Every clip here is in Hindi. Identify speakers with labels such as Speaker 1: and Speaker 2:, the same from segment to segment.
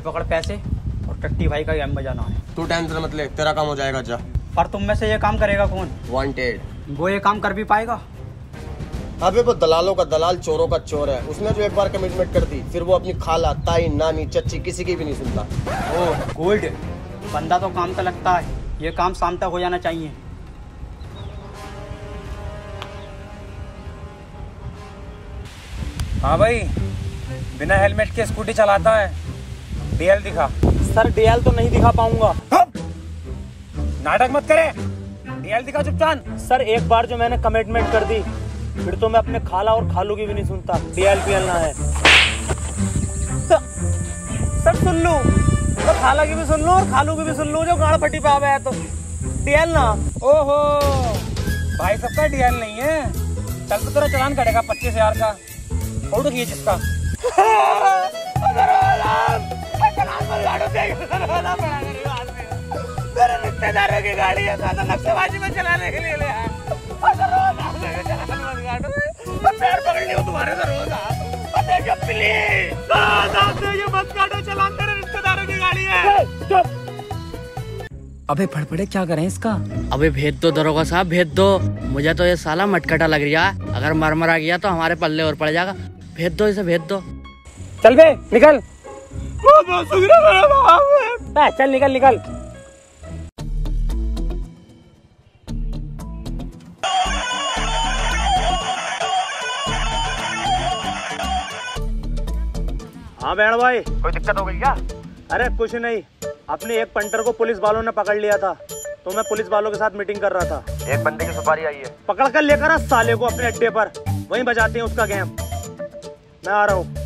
Speaker 1: अभी पकड़ पैसे और टट्टी भाई का गेम बजाना है।
Speaker 2: तू टेंशन मत ले तेरा काम हो जाएगा जा।
Speaker 1: पर तुम में से ये काम करेगा कौन?
Speaker 2: वांटेड
Speaker 1: वो ये काम कर भी पाएगा।
Speaker 2: अबे वो दलालों का दलाल चोरों का चोर है। उसने जो एक बार कमिटमेंट कर दी फिर वो अपनी खाला ताई नानी चच्ची किसी की भी नहीं सुनता।
Speaker 1: ओ गोल्ड बंदा तो काम तो लगता है। ये काम शाम तक हो जाना चाहिए।
Speaker 3: हाँ भाई बिना हेलमेट के स्कूटी चलाता है। डीएल दिखा।
Speaker 4: सर डीएल तो नहीं दिखा पाऊँगा।
Speaker 3: नाटक मत करे। डीएल दिखा चुपचाप।
Speaker 4: सर एक बार जो मैंने कमिटमेंट कर दी फिर तो मैं अपने खाला और खालू की भी नहीं सुनता। डीएल पीएल ना है। सर सुन लू। तो खाला की भी सुन लूँ और खालू की भी सुन लू जो गाड़ फटी पे आवे है तो। डीएल ना।
Speaker 3: ओहो। भाई सबका डीएल नहीं है। चल तो तेरा चलान कटेगा पच्चीस हज़ार का। फ़ोटो खींच इसका।
Speaker 4: मेरे रिश्तेदारों की गाड़ी है तो नक्शेबाजी में चलाने के लिए ले आया। अगर रोज आप मेरे चलान मत काटो मैं पैर पकड़ लियो तुम्हारे से रोज देखो प्लीज़ ये मत काटो चलान तेरे रिश्तेदारों की गाड़ी है।
Speaker 5: अबे फड़फड़े क्या करें इसका?
Speaker 6: अबे भेज दो दरोगा साहब भेज दो। मुझे तो ये साला मटकटा लग रहा है। अगर मरमरा गया तो हमारे पल्ले और पड़ जाएगा। भेज दो इसे भेज दो।
Speaker 4: चल बे निकल। चल निकल निकल। हाँ बैण भाई।
Speaker 2: कोई दिक्कत हो गई क्या?
Speaker 4: अरे कुछ नहीं। अपने एक पंटर को पुलिस वालों ने पकड़ लिया था तो मैं पुलिस वालों के साथ मीटिंग कर रहा था।
Speaker 2: एक बंदे की सुपारी आई है।
Speaker 4: पकड़ कर लेकर आ साले को अपने अड्डे पर। वहीं बजाते हैं उसका गेम। मैं आ रहा हूँ।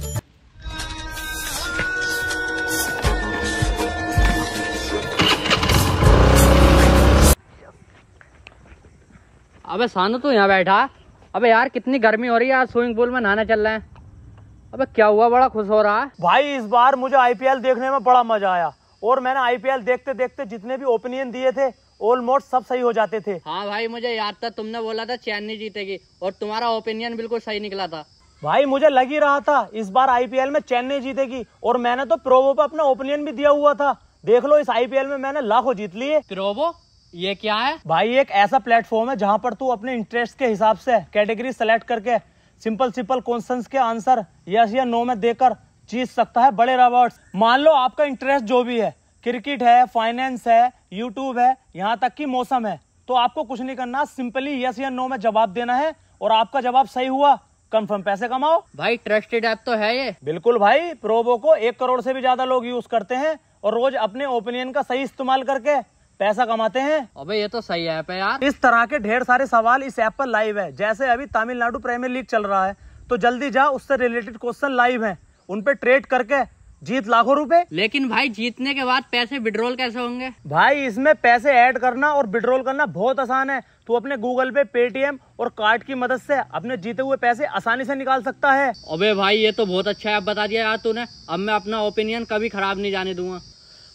Speaker 6: अबे सानू तो यहाँ बैठा। अबे यार कितनी गर्मी हो रही है आज स्विमिंग पूल में नहाने चल रहे हैं। अबे क्या हुआ बड़ा खुश हो रहा? है
Speaker 4: भाई इस बार मुझे आईपीएल देखने में बड़ा मज़ा आया। और मैंने आईपीएल देखते देखते जितने भी ओपिनियन दिए थे ऑलमोस्ट सब सही हो जाते थे।
Speaker 6: हाँ भाई मुझे याद था तुमने बोला था चेन्नई जीतेगी और तुम्हारा ओपिनियन बिल्कुल सही निकला था।
Speaker 4: भाई मुझे लग ही रहा था इस बार आईपीएल में चेन्नई जीतेगी और मैंने तो प्रोवो पे अपना ओपिनियन भी दिया हुआ था। देख लो इस आईपीएल में मैंने लाखों जीत लिए।
Speaker 6: प्रोबो ये क्या है?
Speaker 4: भाई एक ऐसा प्लेटफॉर्म है जहाँ पर तू अपने इंटरेस्ट के हिसाब से कैटेगरी सेलेक्ट करके सिंपल सिंपल क्वेश्चन के आंसर यस या नो में देकर जीत सकता है बड़े रिवॉर्ड्स मान लो आपका इंटरेस्ट जो भी है क्रिकेट है फाइनेंस है यूट्यूब है यहाँ तक कि मौसम है तो आपको कुछ नहीं करना सिंपली यस या नो में जवाब देना है और आपका जवाब सही हुआ। कंफर्म पैसे कमाओ।
Speaker 6: भाई ट्रस्टेड ऐप तो है ये।
Speaker 4: बिल्कुल भाई प्रोबो को एक करोड़ से भी ज़्यादा लोग यूज़ करते हैं और रोज अपने ओपिनियन का सही इस्तेमाल करके पैसा कमाते हैं?
Speaker 6: अबे ये तो सही ऐप है यार।
Speaker 4: इस तरह के ढेर सारे सवाल इस ऐप पर लाइव है। जैसे अभी तमिलनाडु प्रीमियर लीग चल रहा है तो जल्दी जा उससे रिलेटेड क्वेश्चन लाइव है। उन पे ट्रेड करके जीत लाखों रुपए।
Speaker 6: लेकिन भाई जीतने के बाद पैसे विड्रॉल कैसे होंगे?
Speaker 4: भाई इसमें पैसे ऐड करना और विड्रॉल करना बहुत आसान है। तू अपने गूगल पे पेटीएम और कार्ड की मदद से अपने जीते हुए पैसे आसानी से निकाल सकता है।
Speaker 6: अबे भाई ये तो बहुत अच्छा ऐप बता दिया यार तूने। अब मैं अपना ओपिनियन कभी खराब नहीं जाने दूँगा।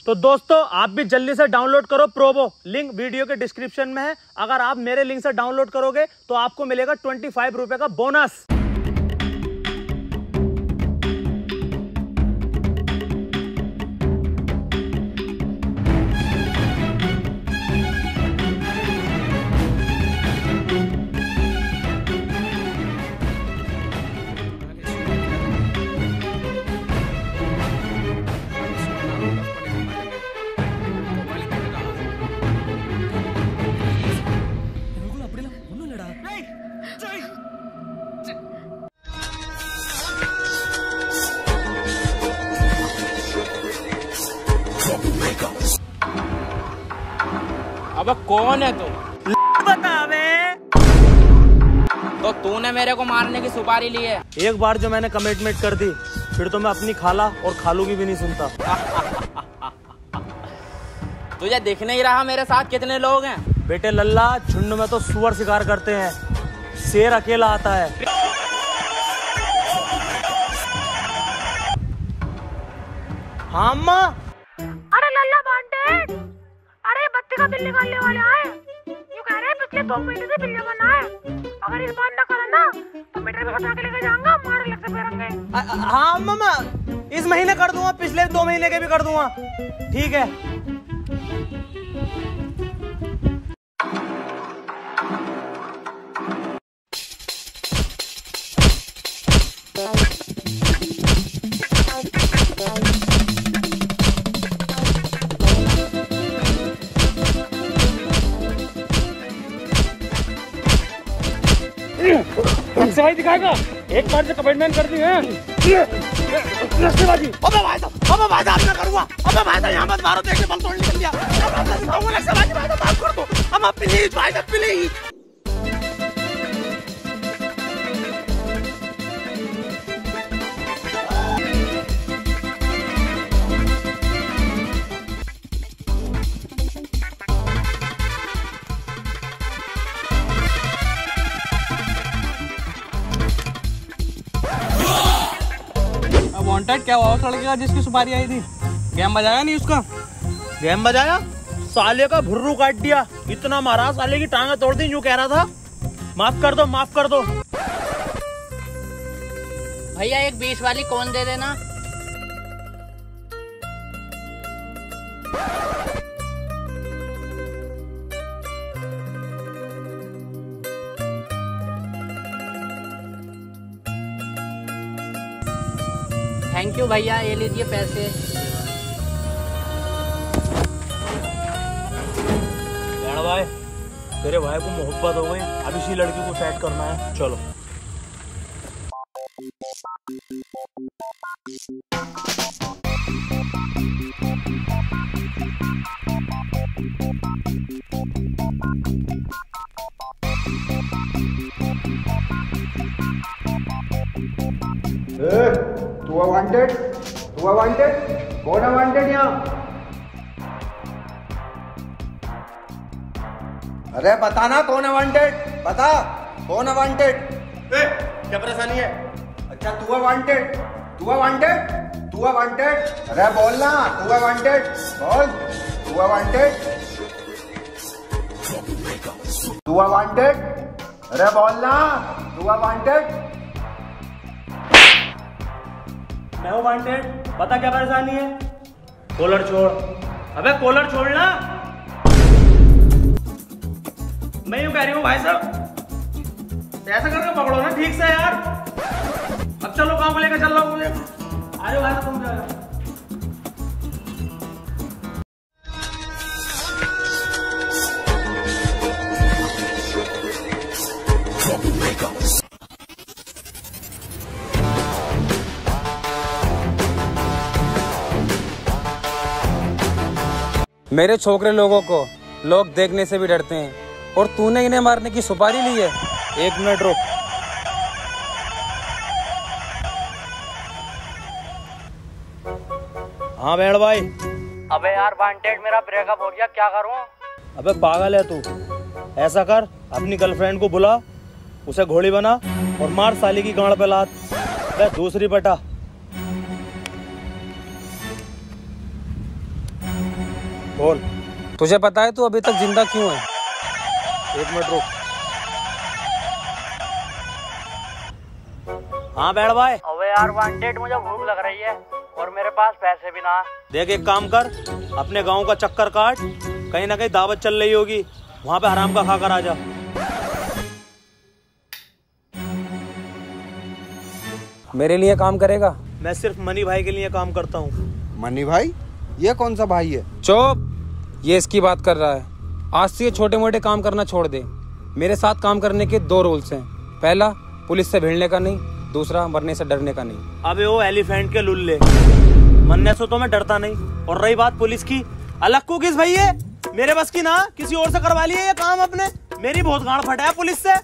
Speaker 4: तो दोस्तों, आप भी जल्दी से डाउनलोड करो प्रोबो लिंक वीडियो के डिस्क्रिप्शन में है। अगर आप मेरे लिंक से डाउनलोड करोगे तो आपको मिलेगा ट्वेंटी फाइव रुपए का बोनस
Speaker 5: अब कौन है तू?
Speaker 4: बतावे
Speaker 5: तो तूने मेरे को मारने की सुपारी ली है।
Speaker 4: एक बार जो मैंने कमिटमेंट कर दी फिर तो मैं अपनी खाला और खालू की भी नहीं सुनता।
Speaker 5: तुझे दिख नहीं रहा मेरे साथ कितने लोग हैं?
Speaker 4: बेटे लल्ला झुंड में तो सुअर शिकार करते हैं। शेर अकेला आता है। हाँ अम्मा?
Speaker 7: वाले आए यू कह रहे हैं, पिछले दो महीने से है। अगर इस बार ना करा ना तो मीटर उठा के लेके जाऊँगा, मार लग से फेरेंगे।
Speaker 4: हाँ मामा इस महीने कर दूँगा, पिछले दो महीने के भी कर दूँगा। ठीक है।
Speaker 3: दिखाएगा एक बार से कमेंटमेंट कर दी है।
Speaker 4: भाई साहब भाई साहब करूँगा। भाई साहब, यहाँ मत मारो, देख के तोड़ निकल गया। कर प्लीज़, भाई साहब, प्लीज़।
Speaker 3: वांटेड क्या हुआ? उस लड़के का जिसकी सुपारी आई थी? गेम बजाया नहीं उसका?
Speaker 4: गेम बजाया? साले का भुर्रू काट दिया। इतना मारा साले की टांगे तोड़ दी यूँ कह रहा था। माफ़ कर दो माफ़ कर दो।
Speaker 8: भैया एक बीस वाली कौन दे देना? यू भैया? ये लीजिए पैसे।
Speaker 4: भाई, तेरे भाई को मोहब्बत हो गई, अब इसी लड़की को सेट करना है। चलो।
Speaker 9: वांटेड तू वांटेड कौन है वांटेड यहाँ अरे बता ना कौन है वांटेड बता कौन है वांटेड
Speaker 2: क्या परेशानी है?
Speaker 9: अच्छा तू है वांटेड तू है वांटेड तू है वांटेड अरे बोल ना तू है वांटेड बोल तू है वांटेड तू है वांटेड अरे बोल ना तू है वांटेड
Speaker 4: मैं हूँ वांटेड पता क्या परेशानी है? कॉलर छोड़। अबे कॉलर छोड़ना। मैं यूँ कह रही हूँ, भाई साहब, ऐसा करके पकड़ो ना, ठीक से यार। अब चलो काम को लेकर चल रहा हूँ मुझे। अरे भाई साहब तुम जाओ।
Speaker 3: मेरे छोकरे लोगों को लोग देखने से भी डरते हैं। और तूने इन्हें मारने की सुपारी ली है?
Speaker 4: एक मिनट रुक। हाँ भेड़ भाई।
Speaker 8: अबे यार वांटेड मेरा ब्रेकअप हो गया क्या करूँ?
Speaker 4: अबे पागल है तू। ऐसा कर अपनी गर्लफ्रेंड को बुला उसे घोड़ी बना और मार साली की गांड पे लात। अबे दूसरी पटा बोल।
Speaker 3: तुझे पता है तू अभी तक ज़िंदा क्यों है?
Speaker 4: एक मिनट रुक। हाँ बैठ भाई।
Speaker 8: अबे यार वांटेड मुझे भूख लग रही है और मेरे पास पैसे भी ना।
Speaker 4: देख एक काम कर अपने गाँव का चक्कर काट कहीं ना कहीं दावत चल रही होगी वहाँ पे हराम का खाकर आ जा।
Speaker 3: मेरे लिए काम करेगा?
Speaker 4: मैं सिर्फ़ मनी भाई के लिए काम करता हूँ।
Speaker 9: मनी भाई ये कौन सा भाई है?
Speaker 3: चुप। ये इसकी बात कर रहा है। आज से ये छोटे मोटे काम करना छोड़ दे। मेरे साथ काम करने के दो रूल्स हैं। पहला पुलिस से भिड़ने का नहीं। दूसरा मरने से डरने का नहीं।
Speaker 4: अबे वो एलिफेंट के लुल्ले। मरने से तो मैं डरता नहीं। और रही बात पुलिस की। अलग को किस भाई है? मेरे बस की ना किसी और से करवा लिए ये काम अपने। मेरी बहुत गाड़ फटा है पुलिस से।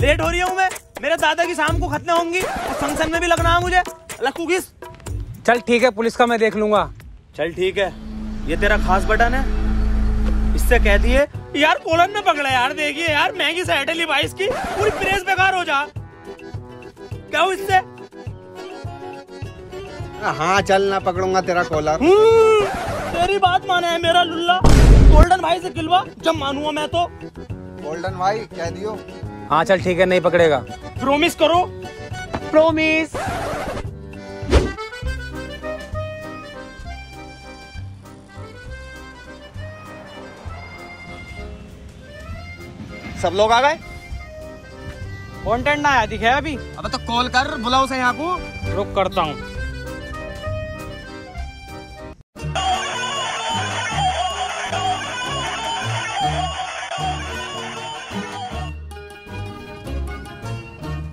Speaker 4: लेट हो रही हूँ मैं। मेरे दादा की शाम को खतने होंगी। और फ़ंक्शन में भी लगना है मुझे। अलग को किस?
Speaker 3: चल ठीक है पुलिस का मैं देख लूँगा।
Speaker 4: चल ठीक है। ये तेरा खास बटन है। इससे कहती है यार कोलन में पकड़ा यार देखिए यार महँगी सेट है लिवाइस की पूरी प्रेस बेकार हो जा। क्या हो इससे?
Speaker 9: हाँ चल ना पकड़ूँगा तेरा कॉलर
Speaker 4: हम्म, तेरी बात माने है मेरा लुल्ला। गोल्डन भाई से गिलवा जब मानूँगा मैं तो।
Speaker 9: गोल्डन भाई कह दियो।
Speaker 3: हाँ चल ठीक है नहीं पकड़ेगा।
Speaker 4: प्रोमिस करो।
Speaker 8: प्रोमिस
Speaker 2: सब लोग आ गए?
Speaker 1: कॉन्टेंट ना आया दिखे अभी?
Speaker 2: अब तो कॉल कर बुलाओ से यहाँ को।
Speaker 1: रुक करता हूँ।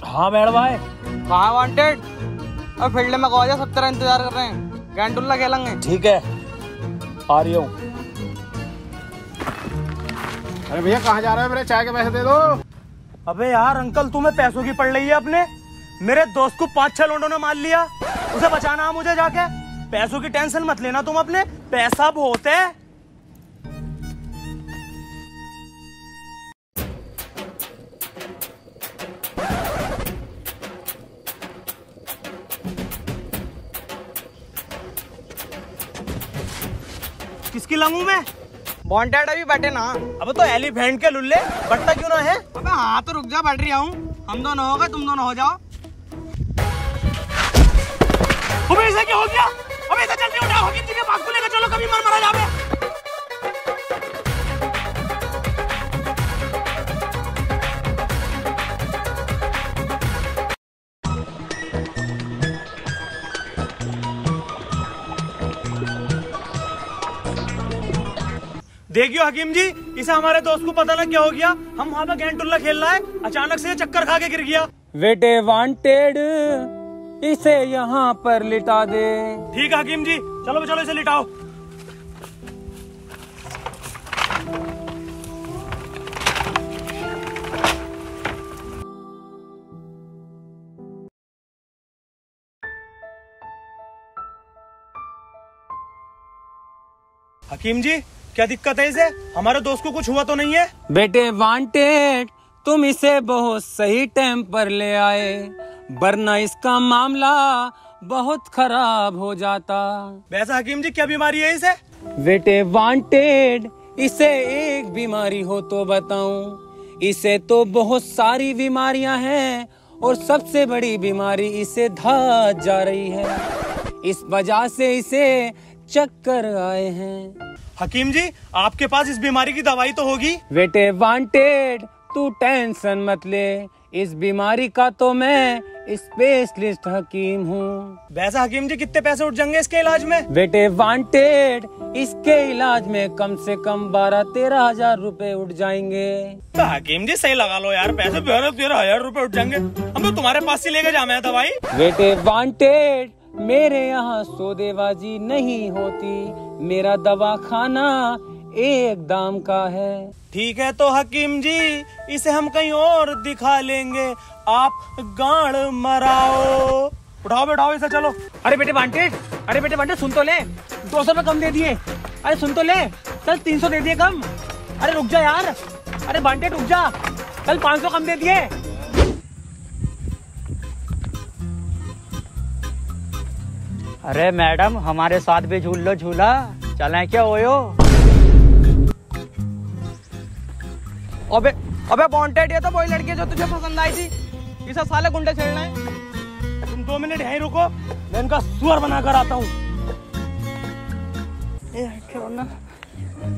Speaker 4: हाँ बैठ भाई।
Speaker 1: कहाँ वांटेड अब फ़ील्ड में सब तरह इंतज़ार कर रहे हैं। गैंडुल्ला खेलेंगे।
Speaker 4: ठीक है आ रही हूँ।
Speaker 9: अरे भैया, कहाँ जा रहे हो? मेरे चाय के पैसे दे दो।
Speaker 4: अबे यार, अंकल, तुम्हें पैसों की पड़ रही है अपने? मेरे दोस्त को पाँच छह लोगों ने मार लिया। उसे बचाना मुझे जाके। पैसों की टेंशन मत लेना तुम अपने। पैसा बहुत है। किसकी लंगू में?
Speaker 1: वांटेड अभी बैठे ना।
Speaker 4: अब तो एलिफेंट के लुल्ले बट्टा क्यों ना है?
Speaker 1: अबे हाँ तो रुक जा बैठ रही हूँ। हम दोनों हो गए तुम दोनों हो जाओ।
Speaker 4: अबे ऐसा क्या हो गया? अबे ऐसा जल्दी उठाओ हकीम जी के पास को लेकर चलो कभी मर मरा जावे देखियो हकीम जी इसे हमारे दोस्त को पता ना क्या हो गया? हम वहाँ पे गेंटुल्ला खेल रहा है अचानक से चक्कर खा के गिर गया।
Speaker 3: बेटे वांटेड इसे यहाँ पर लिटा दे।
Speaker 4: ठीक है हकीम जी चलो चलो इसे लिटाओ। हकीम जी क्या दिक्कत है इसे? हमारे दोस्त को कुछ हुआ तो नहीं है?
Speaker 3: बेटे वांटेड तुम इसे बहुत सही टाइम पर ले आए वरना इसका मामला बहुत खराब हो जाता।
Speaker 4: वैसा हकीम जी क्या बीमारी है इसे?
Speaker 3: बेटे वांटेड इसे एक बीमारी हो तो बताऊँ। इसे तो बहुत सारी बीमारियाँ हैं और सबसे बड़ी बीमारी इसे धा जा रही है। इस वजह से इसे चक्कर आए हैं।
Speaker 4: हकीम जी आपके पास इस बीमारी की दवाई तो होगी?
Speaker 3: बेटे वांटेड तू टेंशन मत ले। इस बीमारी का तो मैं स्पेशलिस्ट हकीम हूँ।
Speaker 4: वैसा हकीम जी कितने पैसे उठ जाएँगे इसके इलाज में?
Speaker 3: बेटे वांटेड इसके इलाज में कम से कम बारह तेरह हज़ार रूपए उठ जाएँगे।
Speaker 4: तो हकीम जी सही लगा लो यार पैसे बारह तेरह हज़ार रूपए उठ जाएँगे। हम तो तुम्हारे पास से लेके जामे है दवाई।
Speaker 3: बेटे वांटेड मेरे यहाँ सौदेबाजी नहीं होती। मेरा दवा खाना एक दाम का है।
Speaker 4: ठीक है तो हकीम जी इसे हम कहीं और दिखा लेंगे। आप गाड़ मराओ। उठाओ बैठाओ इसे चलो।
Speaker 8: अरे बेटे वांटेड अरे बेटे वांटेड सुन तो ले। दो सौ रुपये कम दे दिए। अरे सुन तो ले चल तीन सौ दे दिए कम। अरे रुक जा यार। अरे वांटेड रुक जा। कल पाँच सौ कम दे दिए।
Speaker 1: अरे मैडम हमारे साथ भी झूल लो झूला। चलें क्या ओयो? अबे अबे वांटेड ये तो वही लड़की है जो तुझे पसंद आई थी। इसे साले गुंडे छेड़ना है।
Speaker 4: तुम दो मिनट यहीं रुको। मैं इनका सुअर बना कर आता हूँ।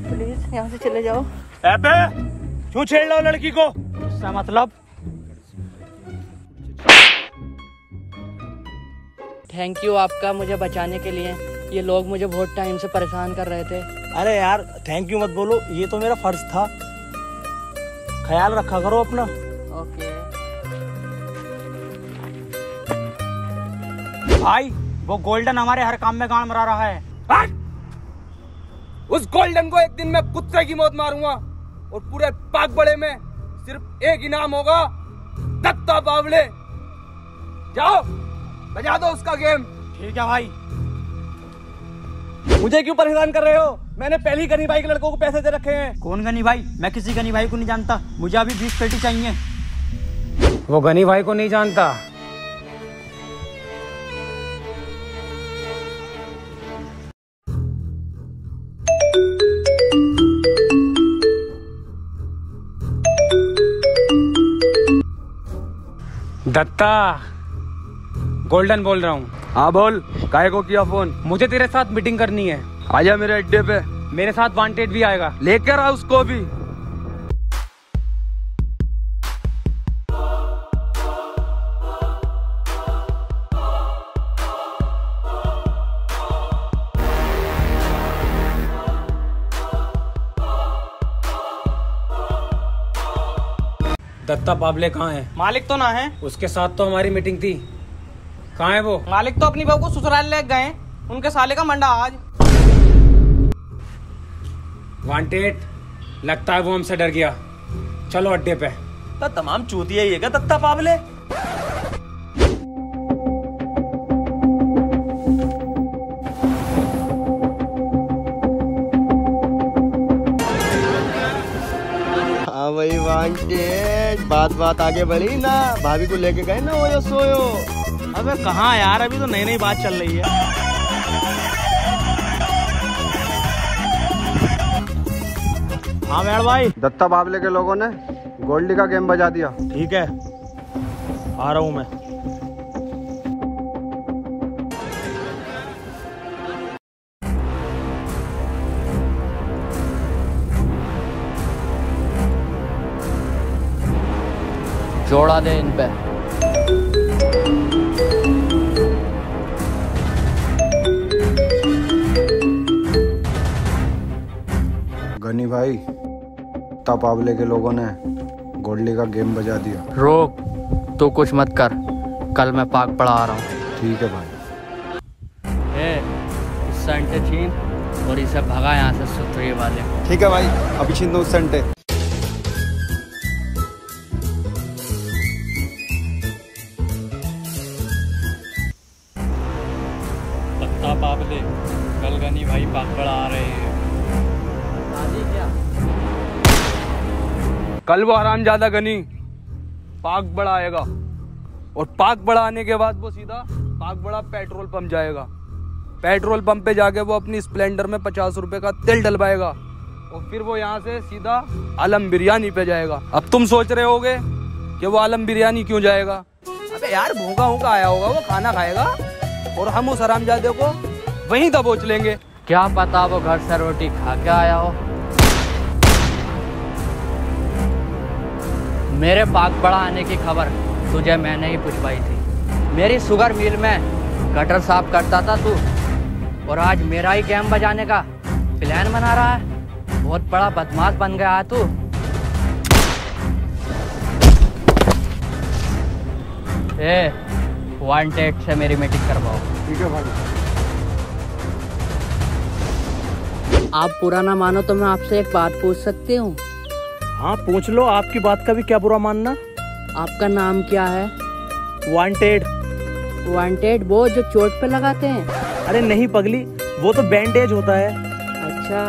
Speaker 7: प्लीज़ यहाँ से चले जाओ।
Speaker 4: अबे क्यों छेड़ रहा हो लड़की को?
Speaker 1: इसका मतलब?
Speaker 8: थैंक यू आपका मुझे बचाने के लिए। ये लोग मुझे बहुत टाइम से परेशान कर रहे थे।
Speaker 4: अरे यार थैंक यू मत बोलो ये तो मेरा फ़र्ज़ था। ख्याल रखा करो अपना।
Speaker 8: ओके
Speaker 1: भाई वो गोल्डन हमारे हर काम में गांड मरा रहा है।
Speaker 3: उस गोल्डन को एक दिन मैं कुत्ते की मौत मारूँगा और पूरे पाक बड़े में सिर्फ़ एक इनाम होगा दत्ता बावले। जाओ! बजा दो उसका गेम।
Speaker 4: ठीक है भाई।
Speaker 3: मुझे क्यों परेशान कर रहे हो? मैंने पहले ही गनी भाई के लड़कों को पैसे दे रखे हैं।
Speaker 1: कौन गनी भाई? मैं किसी गनी भाई को नहीं जानता। मुझे अभी बीस पेटी चाहिए।
Speaker 3: वो गनी भाई को नहीं जानता। दत्ता। गोल्डन बोल रहा हूँ।
Speaker 10: हाँ बोल। काय को किया फ़ोन?
Speaker 3: मुझे तेरे साथ मीटिंग करनी है।
Speaker 10: आजा मेरे अड्डे पे।
Speaker 3: मेरे साथ वांटेड भी आएगा।
Speaker 10: लेकर आ उसको भी।
Speaker 3: दत्ता पाबले कहाँ है?
Speaker 1: मालिक तो ना है।
Speaker 3: उसके साथ तो हमारी मीटिंग थी। कहाँ है वो?
Speaker 1: मालिक तो अपनी बहू को ससुराल ले गए उनके साले का मंडा आज।
Speaker 3: वांटेड लगता है वो हमसे डर गया। चलो अड्डे पे।
Speaker 4: तो तमाम चूतिया ही है क्या दत्ता पावले
Speaker 2: हाँ? भाई वांटेड। बात बात आगे बढ़ी ना। भाभी को लेके गए ना ओयो सोयो।
Speaker 4: अबे कहाँ यार? अभी तो नई नई बात चल रही है। हाँ मैड भाई।
Speaker 9: दत्ता बाबले के लोगों ने गोल्डी का गेम बजा दिया।
Speaker 4: ठीक है। आ रहा हूँ मैं।
Speaker 6: जोड़ा दे इन पे।
Speaker 9: गनी भाई बाबले के लोगों ने गोल्डी का गेम बजा दिया।
Speaker 6: रोक तू कुछ मत कर। कल मैं पाक पड़ा आ रहा हूँ।
Speaker 9: ठीक है भाई।
Speaker 6: ए अंटे छीन और इसे भगा यहाँ से सुतरी वाले।
Speaker 9: ठीक है भाई अभी छीन दो उससे अंटे
Speaker 6: पत्ता पापले कल गनी भाई पाक पढ़ा आ रहे हैं।
Speaker 10: कल वो हराम ज़्यादा गनी। पाक बड़ा आएगा और पाक बड़ा आने के बाद वो सीधा पाक बड़ा पेट्रोल पंप जाएगा। पेट्रोल पंप पे जाके वो अपनी स्प्लेंडर में पचास रुपए का तेल डलवाएगा। और फिर वो यहाँ से सीधा आलम बिरयानी पे जाएगा। अब तुम सोच रहे होगे कि वो आलम बिरयानी क्यों जाएगा? अबे यार, भूखा भूखा आया होगा वो, खाना खाएगा। और हम उस हरामजादे को वहीं दबोच लेंगे।
Speaker 6: क्या पता वो घर से रोटी खा के आया हो। मेरे पाक बड़ा आने की खबर तुझे मैंने ही पूछवाई थी। मेरी शुगर मिल में गटर साफ़ करता था तू और आज मेरा ही गेम बजाने का प्लान बना रहा है। बहुत बड़ा बदमाश बन गया है तू। ए वांटेड से मेरी मीटिंग करवाओ।
Speaker 9: ठीक है भाई।
Speaker 6: आप पूरा ना मानो तो मैं आपसे एक बात पूछ सकती हूँ।
Speaker 4: हाँ पूछ लो आपकी बात का भी क्या बुरा मानना?
Speaker 6: आपका नाम क्या है?
Speaker 4: वांटेड
Speaker 6: वांटेड वो जो चोट पे लगाते हैं।
Speaker 4: अरे नहीं पगली वो तो बैंडेज होता है।
Speaker 6: अच्छा।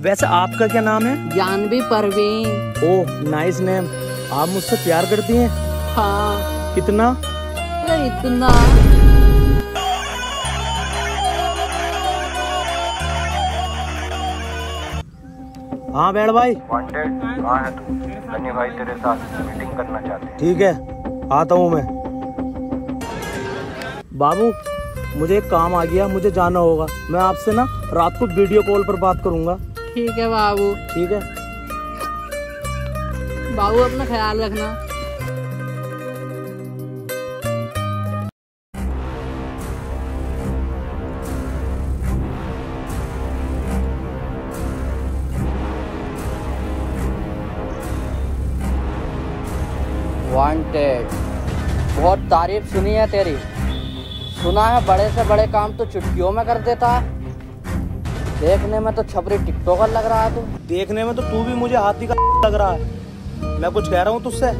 Speaker 4: वैसे आपका क्या नाम है?
Speaker 6: Janvi Parveen.
Speaker 4: Oh nice name आप मुझसे प्यार करती हैं?
Speaker 6: हाँ।
Speaker 4: कितना?
Speaker 6: इतना।
Speaker 4: हाँ बैड भाई।
Speaker 9: वांटेड कहाँ है तू? धनी भाई तेरे साथ मीटिंग करना चाहते हैं।
Speaker 4: ठीक है आता हूँ मैं। बाबू मुझे एक काम आ गया मुझे जाना होगा। मैं आपसे ना रात को वीडियो कॉल पर बात करूँगा।
Speaker 6: ठीक है बाबू।
Speaker 4: ठीक है?
Speaker 6: बाबू अपना ख्याल रखना। बहुत तारीफ़ सुनी है तेरी। सुना है बड़े से बड़े काम तो चुटकियों में कर देता। है देखने में तो छपरी टिकटॉकर लग रहा है तू।
Speaker 4: देखने में तो तू भी मुझे हाथी का लग रहा है। मैं कुछ कह रहा हूँ तुझसे।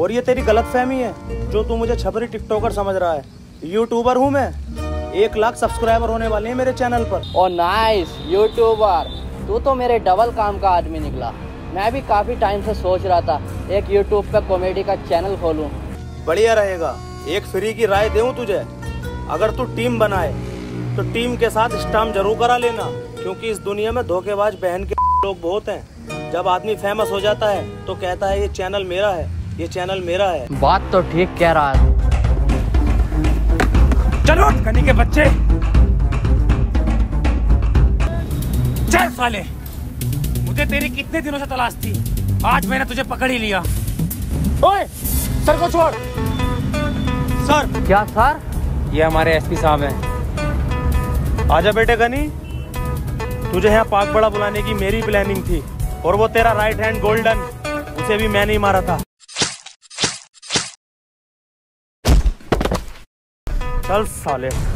Speaker 4: और ये तेरी गलत फहमी है जो तू मुझे छपरी टिकटॉकर समझ रहा है। यूट्यूबर हूँ मैं। एक लाख सब्सक्राइबर होने वाले हैं मेरे चैनल पर।
Speaker 6: ओ नाइस यूट्यूबर तू तो मेरे डबल काम का आदमी निकला। मैं भी काफ़ी टाइम से सोच रहा था एक यूट्यूब पे कॉमेडी का चैनल खोलूं।
Speaker 4: बढ़िया रहेगा। एक फ्री की राय दूँ तुझे? अगर तू टीम बनाए तो टीम के साथ स्टाम ज़रूर करा लेना क्योंकि इस दुनिया में धोखेबाज बहन के लोग बहुत हैं। जब आदमी फ़ेमस हो जाता है तो कहता है ये चैनल मेरा है ये चैनल मेरा है।
Speaker 6: बात तो ठीक कह रहा है।
Speaker 3: चलो गनी के बच्चे। चल साले। तुझे तेरी कितने दिनों से तलाश थी? आज मैंने तुझे पकड़ ही लिया। ओए सर को छोड़।
Speaker 4: सर।
Speaker 6: क्या सर?
Speaker 3: ये हमारे एसपी साहब हैं।
Speaker 4: आजा बेटे गनी। तुझे यहाँ पाक बड़ा बुलाने की मेरी प्लानिंग थी और वो तेरा राइट हैंड गोल्डन उसे भी मैंने ही मारा था। चल साले।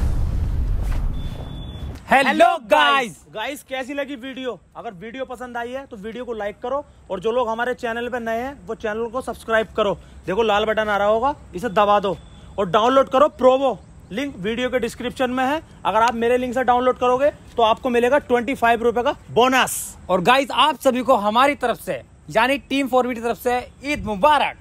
Speaker 3: हेलो गाइस
Speaker 4: गाइस कैसी लगी वीडियो? अगर वीडियो पसंद आई है तो वीडियो को लाइक करो और जो लोग हमारे चैनल पे नए हैं वो चैनल को सब्सक्राइब करो। देखो लाल बटन आ रहा होगा इसे दबा दो और डाउनलोड करो प्रोवो लिंक वीडियो के डिस्क्रिप्शन में है। अगर आप मेरे लिंक से डाउनलोड करोगे तो आपको मिलेगा ट्वेंटी फाइव रुपए का बोनस
Speaker 3: और गाइस आप सभी को हमारी तरफ़ से यानी टीम फॉरवी की तरफ़ से ईद मुबारक।